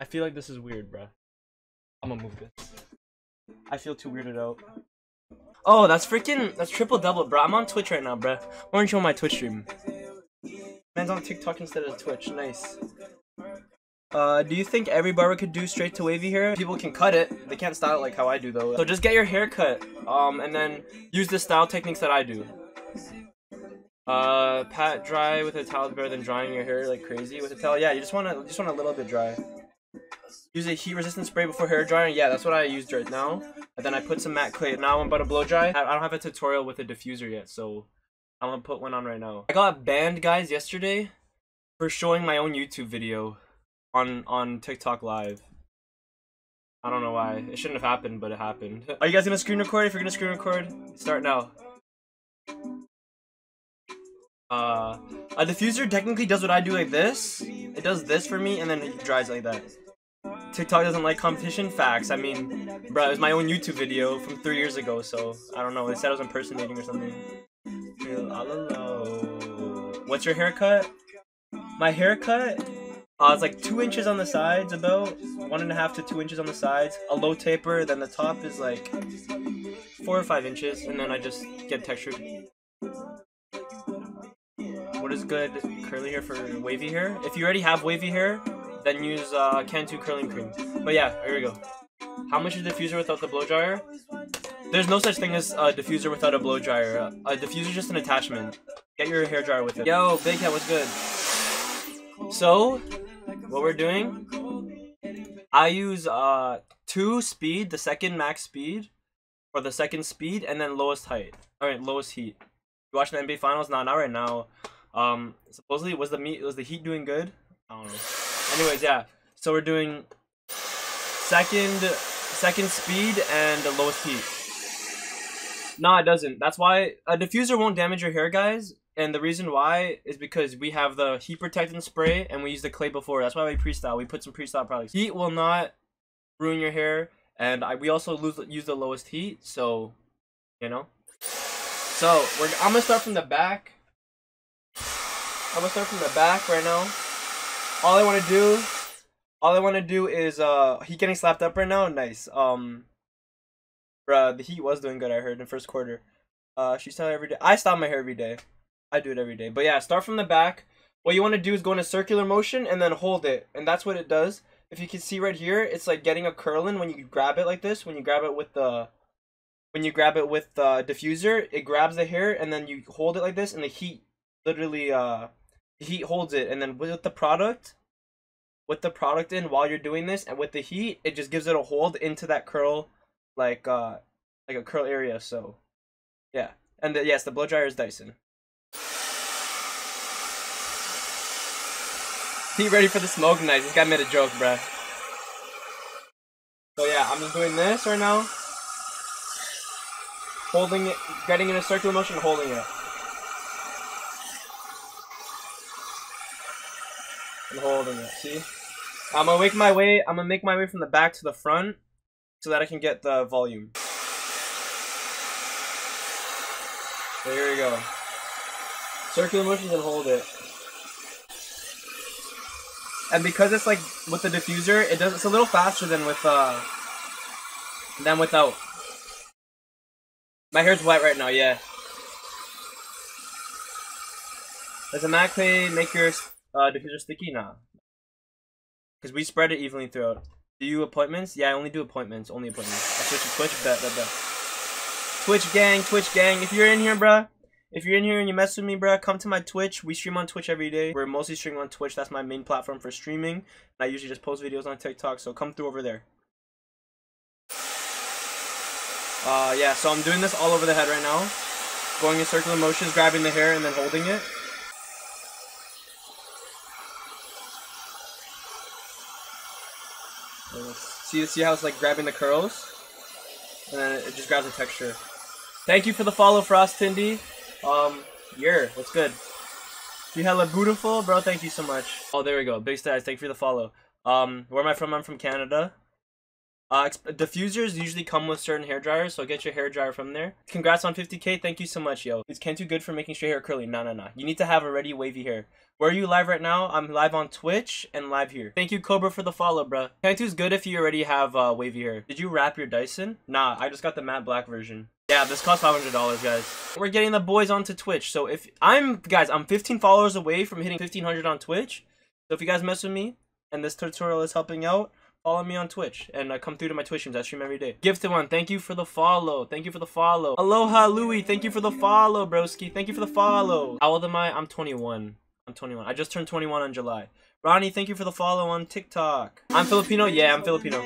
I feel like this is weird, bruh. I'm gonna move this. I feel too weirded out. Oh, that's freaking that's triple double, bro. I'm on Twitch right now, bro. Why don't you on my Twitch stream? Man's on TikTok instead of Twitch. Nice. Uh, do you think every barber could do straight to wavy hair? People can cut it. They can't style it like how I do though. So just get your hair cut, um, and then use the style techniques that I do. Uh, pat dry with a towel is better than drying your hair like crazy with a towel. Yeah, you just wanna just want a little bit dry. Use a heat resistant spray before hair drying. Yeah, that's what I used right now. And then I put some matte clay. Now I'm about to blow dry. I don't have a tutorial with a diffuser yet, so I'm gonna put one on right now. I got banned, guys, yesterday for showing my own YouTube video on on TikTok Live. I don't know why. It shouldn't have happened, but it happened. Are you guys gonna screen record? If you're gonna screen record, start now. Uh, a diffuser technically does what I do like this. It does this for me, and then it dries like that. TikTok doesn't like competition facts. I mean, bro, it was my own YouTube video from three years ago, so I don't know. They said I was impersonating or something. What's your haircut? My haircut? Uh, it's like two inches on the sides, about one and a half to two inches on the sides. A low taper, then the top is like four or five inches, and then I just get textured. What is good curly hair for wavy hair? If you already have wavy hair, then use uh, Cantu curling cream. But yeah, here we go. How much is diffuser without the blow dryer? There's no such thing as a diffuser without a blow dryer. A diffuser is just an attachment. Get your hair dryer with it. Yo, Big Head, what's good? So, what we're doing, I use uh two speed, the second max speed, or the second speed, and then lowest height. All right, lowest heat. You watching the NBA Finals? Nah, not right now. Um, supposedly was the meet was the Heat doing good? I don't know. Anyways, yeah. So we're doing second second speed and the lowest heat. Nah, it doesn't. That's why a diffuser won't damage your hair, guys. And the reason why is because we have the heat protectant spray and we use the clay before. That's why we pre-style. We put some pre-style products. Heat will not ruin your hair, and I, we also lose, use the lowest heat. So, you know. So I'm gonna start from the back. I'm gonna start from the back right now. All I want to do, all I want to do is uh, he getting slapped up right now. Nice. Um, bruh, the heat was doing good. I heard in the first quarter. Uh, she's styling every day. I style my hair every day. I do it every day. But yeah, start from the back. What you want to do is go in a circular motion and then hold it. And that's what it does. If you can see right here, it's like getting a curl in when you grab it like this. When you grab it with the when you grab it with the diffuser, it grabs the hair and then you hold it like this and the heat literally uh heat holds it and then with the product with the product in while you're doing this and with the heat, it just gives it a hold into that curl like uh like a curl area, so yeah. And the, yes, the blow dryer is Dyson. He ready for the smoke? Nice. This guy made a joke, bruh. So yeah, I'm just doing this right now. Holding it, getting in a circular motion, holding it. And holding it, see? I'm gonna make my way, I'm gonna make my way from the back to the front so that I can get the volume. So here we go. Circular motions and hold it. And because it's like with the diffuser, it does it's a little faster than with uh than without. My hair's wet right now, yeah. Does a matte clay make your uh, diffuser sticky? Nah. Because we spread it evenly throughout. Do you appointments? Yeah, I only do appointments. Only appointments. I switch to Twitch. Bet, bet, bet. Twitch gang, Twitch gang. If you're in here, bruh, if you're in here and you mess with me, bruh, come to my Twitch. We stream on Twitch every day. We're mostly streaming on Twitch. That's my main platform for streaming. And I usually just post videos on TikTok, so come through over there. Uh, yeah, so I'm doing this all over the head right now. Going in circular motions, grabbing the hair, and then holding it. See, see how it's like grabbing the curls? And then it just grabs the texture. Thank you for the follow, Frost Tindy. Um, yeah, what's good? You hella beautiful, bro. Thank you so much. Oh, there we go. Big stats. Thank you for the follow. Um, where am I from? I'm from Canada. Uh, diffusers usually come with certain hair dryers, so get your hair dryer from there. Congrats on 50k, thank you so much, yo. Is Cantu good for making straight hair curly? No, no, no. You need to have already wavy hair. Where are you live right now? I'm live on Twitch and live here. Thank you, Cobra, for the follow, bruh. Cantu's good if you already have uh, wavy hair. Did you wrap your Dyson? Nah, I just got the matte black version. Yeah, this costs $500, guys. We're getting the boys onto Twitch, so if I'm, guys, I'm 15 followers away from hitting 1500 on Twitch. So if you guys mess with me and this tutorial is helping out, follow me on Twitch and uh, come through to my Twitch streams. I stream every day. Gifted one, thank you for the follow. Thank you for the follow. Aloha Louie, thank you for the follow, broski. Thank you for the follow. How old am I? I'm 21. I'm 21. I just turned 21 in July. Ronnie, thank you for the follow on TikTok. I'm Filipino? Yeah, I'm Filipino.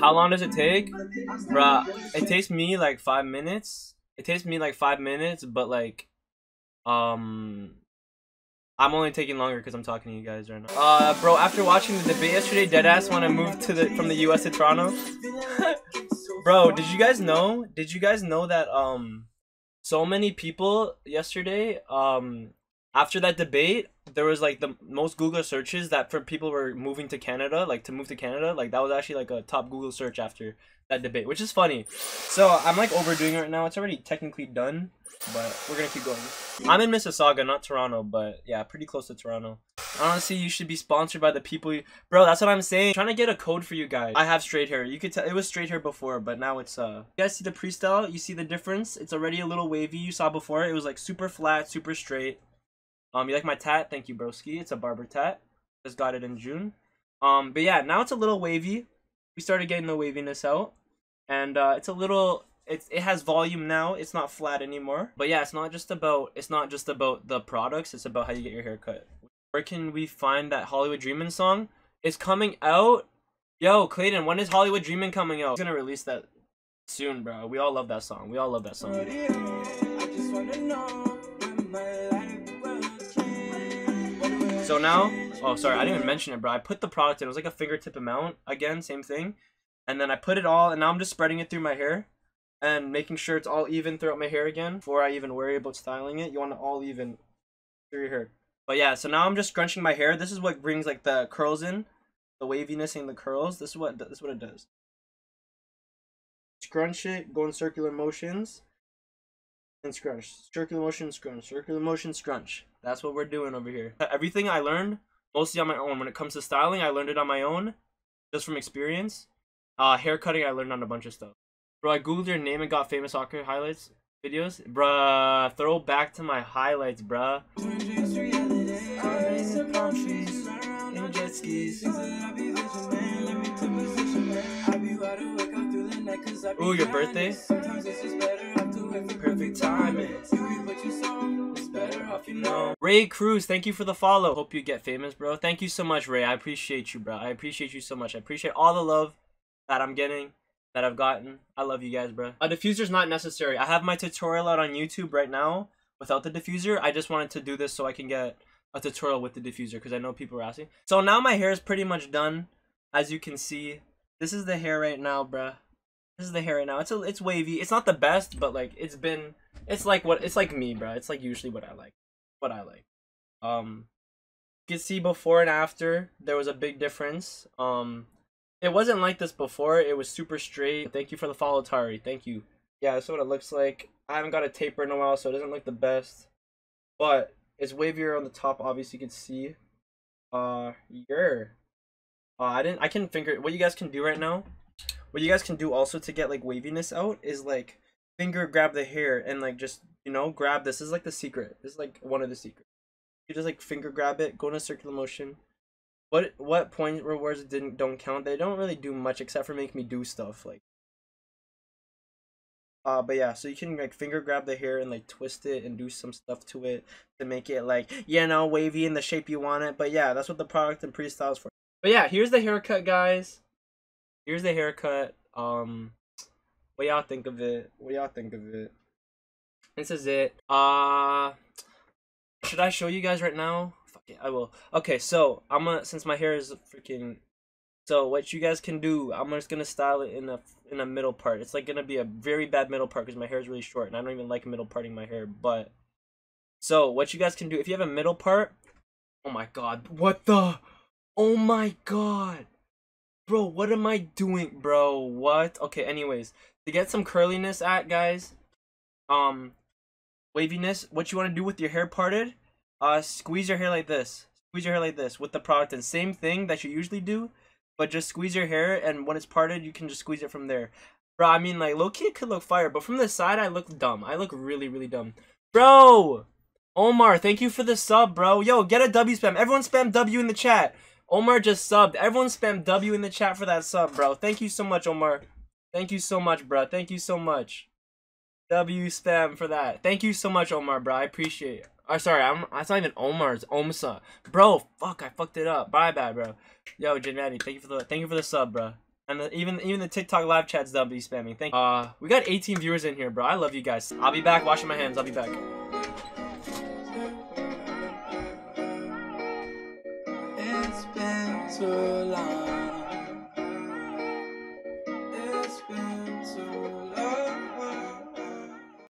How long does it take? Bruh, it takes me like five minutes. It takes me like five minutes, but like, um, I'm only taking longer because I'm talking to you guys right now. Uh, bro, after watching the debate yesterday, deadass when I moved to the from the U.S. to Toronto. bro, did you guys know? Did you guys know that um, so many people yesterday um, after that debate, there was like the most Google searches that for people were moving to Canada, like to move to Canada, like that was actually like a top Google search after that debate, which is funny. So I'm like overdoing it right now. It's already technically done, but we're gonna keep going. I'm in Mississauga, not Toronto, but yeah, pretty close to Toronto. Honestly, you should be sponsored by the people. You... Bro, that's what I'm saying. I'm trying to get a code for you guys. I have straight hair. You could tell it was straight hair before, but now it's uh. You guys see the pre-style? You see the difference? It's already a little wavy. You saw before. It was like super flat, super straight. Um, you like my tat? Thank you, broski. It's a barber tat. Just got it in June. Um, but yeah, now it's a little wavy. We started getting the waviness out, and uh, it's a little it's it has volume now. It's not flat anymore. But yeah, it's not just about it's not just about the products. It's about how you get your hair cut. Where can we find that Hollywood Dreamin' song? It's coming out. Yo, Clayton, when is Hollywood Dreamin' coming out? I'm gonna release that soon, bro. We all love that song. We all love that song. So now, oh sorry, I didn't even mention it, bro. I put the product in. It was like a fingertip amount. Again, same thing. And then I put it all, and now I'm just spreading it through my hair and making sure it's all even throughout my hair again before I even worry about styling it. You want it all even through your hair. But yeah, so now I'm just scrunching my hair. This is what brings like the curls in, the waviness and the curls. This is what this is what it does. Scrunch it, go in circular motions, and scrunch. Circular motion, scrunch. Circular motion, scrunch. That's what we're doing over here. Everything I learned mostly on my own. When it comes to styling, I learned it on my own, just from experience. Uh, hair cutting, I learned on a bunch of stuff. Bro, I googled your name and got famous soccer highlights videos. Bruh, throw back to my highlights, bruh. Ooh, your birthday? Perfect timing. Ray Cruz, thank you for the follow. Hope you get famous, bro. Thank you so much, Ray. I appreciate you, bro. I appreciate you so much. I appreciate all the love that I'm getting that I've gotten. I love you guys, bro. A diffuser's not necessary. I have my tutorial out on YouTube right now without the diffuser. I just wanted to do this so I can get a tutorial with the diffuser because I know people are asking. So now my hair is pretty much done. As you can see, this is the hair right now, bruh. This is the hair right now. It's a, it's wavy. It's not the best, but like it's been. It's like what it's like me, bro. It's like usually what I like. What I like. Um, you can see before and after there was a big difference. Um, it wasn't like this before. It was super straight. Thank you for the follow, Tari. Thank you. Yeah, that's what it looks like. I haven't got a taper in a while, so it doesn't look the best. But it's wavier on the top, obviously you can see. Uh, yeah. Uh, I didn't. I can finger. What you guys can do right now, what you guys can do also to get like waviness out is like finger grab the hair and like just you know grab this. this is like the secret. This is like one of the secrets. You just like finger grab it, go in a circular motion, what what point rewards didn't don't count? They don't really do much except for make me do stuff like. Uh, but yeah, so you can like finger grab the hair and like twist it and do some stuff to it to make it like you know wavy in the shape you want it. But yeah, that's what the product and pre-styles for. But yeah, here's the haircut, guys. Here's the haircut. Um, what y'all think of it? What y'all think of it? This is it. Uh, should I show you guys right now? I will. Okay, so I'm gonna since my hair is freaking. So what you guys can do, I'm just gonna style it in a in a middle part. It's like gonna be a very bad middle part because my hair is really short and I don't even like middle parting my hair. But so what you guys can do if you have a middle part. Oh my god! What the? Oh my god! Bro, what am I doing, bro? What? Okay, anyways. To get some curliness at, guys, um, waviness, what you want to do with your hair parted, uh, squeeze your hair like this. Squeeze your hair like this with the product and same thing that you usually do, but just squeeze your hair and when it's parted, you can just squeeze it from there. Bro, I mean, like, low-key it could look fire, but from the side, I look dumb. I look really, really dumb. Bro! Omar, thank you for the sub, bro. Yo, get a W spam. Everyone spam W in the chat. Omar just subbed. Everyone spam W in the chat for that sub, bro. Thank you so much, Omar. Thank you so much, bro. Thank you so much. W spam for that. Thank you so much, Omar, bro. I appreciate it. Oh, sorry, I'm. It's not even Omar. It's Omsa, bro. Fuck, I fucked it up. Bye, bye, bro. Yo, Janetti, thank you for the thank you for the sub, bro. And the, even even the TikTok live chat's W spamming. Thank. Uh, we got 18 viewers in here, bro. I love you guys. I'll be back. Washing my hands. I'll be back. It's been too long.